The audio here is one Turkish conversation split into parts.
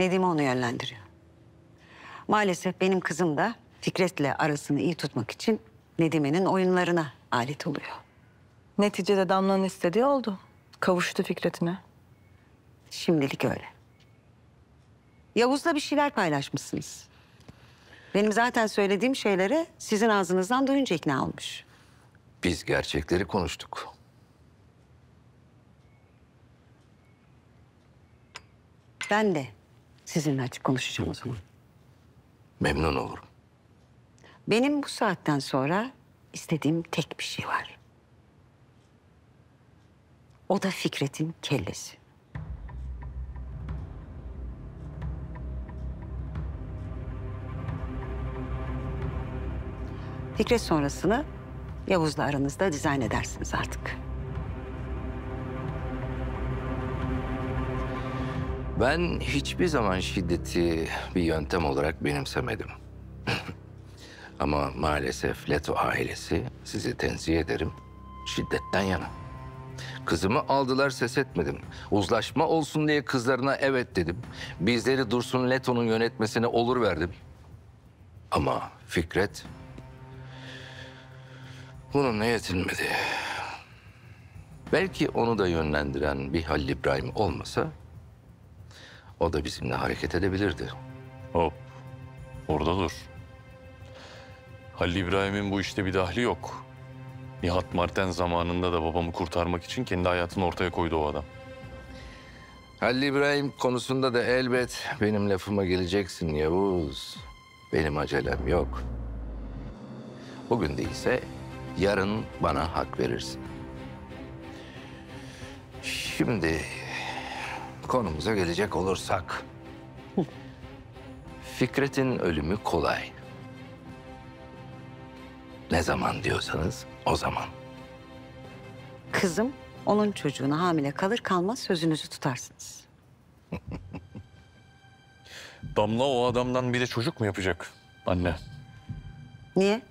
Nedim onu yönlendiriyor. Maalesef benim kızım da Fikret'le arasını iyi tutmak için Nedime'nin oyunlarına alet oluyor. Neticede Damla'nın istediği oldu. Kavuştu Fikret'ine. Şimdilik öyle. Yavuz'la bir şeyler paylaşmışsınız. Benim zaten söylediğim şeylere sizin ağzınızdan duyunca ikna olmuş. Biz gerçekleri konuştuk. Ben de sizinle açık konuşacağım o zaman. Memnun olurum. Benim bu saatten sonra istediğim tek bir şey var. O da Fikret'in kellesi. Fikret sonrasını Yavuz'la aranızda dizayn edersiniz artık. Ben hiçbir zaman şiddeti bir yöntem olarak benimsemedim. Ama maalesef Leto ailesi sizi tenzih ederim. Şiddetten yana. Kızımı aldılar ses etmedim. Uzlaşma olsun diye kızlarına evet dedim. Bizleri Dursun Leto'nun yönetmesine olur verdim. Ama Fikret bununla yetinmedi. Belki onu da yönlendiren bir Halil İbrahim olmasa o da bizimle hareket edebilirdi. Hop. Orada dur. Halil İbrahim'in bu işte bir dahli yok. Nihat Marten zamanında da babamı kurtarmak için kendi hayatını ortaya koydu o adam. Halil İbrahim konusunda da elbet benim lafıma geleceksin Yavuz. Benim acelem yok. Bugün değilse yarın bana hak verirsin. Şimdi konumuza gelecek olursak. Fikret'in ölümü kolay. Ne zaman diyorsanız o zaman. Kızım onun çocuğuna hamile kalır kalmaz sözünüzü tutarsınız. Damla o adamdan bir de çocuk mu yapacak anne? Niye?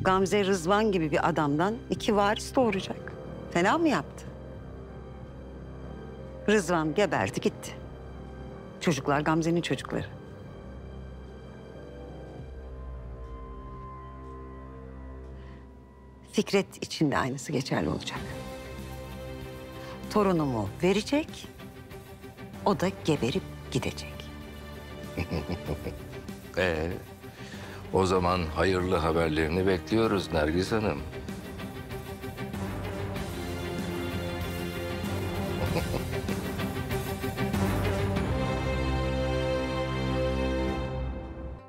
Gamze Rızvan gibi bir adamdan iki varis doğuracak. Fena mı yaptı? Rızvan geberdi gitti. Çocuklar Gamze'nin çocukları. Fikret için de aynısı geçerli olacak. Torunumu verecek, o da geberip gidecek. Ee, o zaman hayırlı haberlerini bekliyoruz Nergis Hanım.